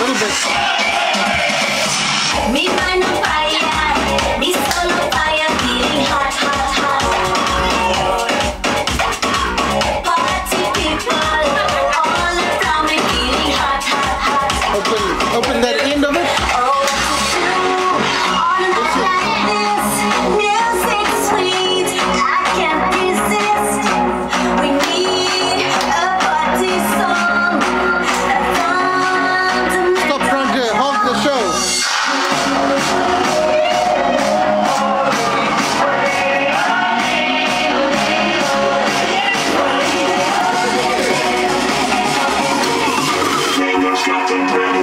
little bit.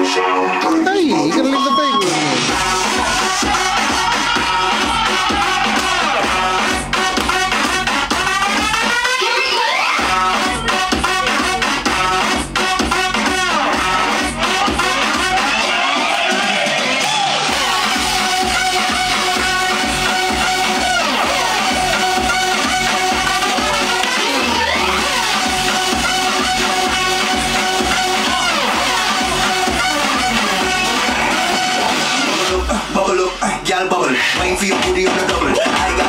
sound. Waiting for your booty on the double. I got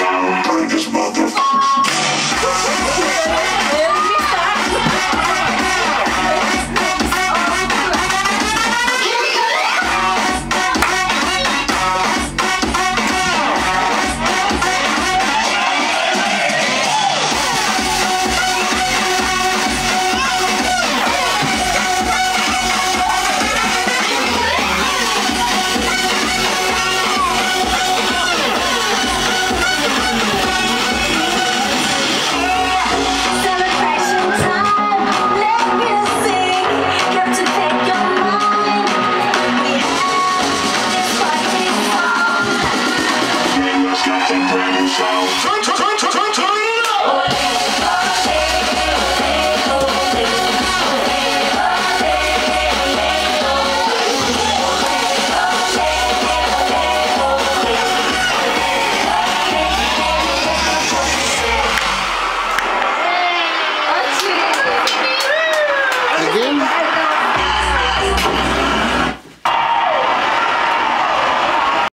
sound, trying to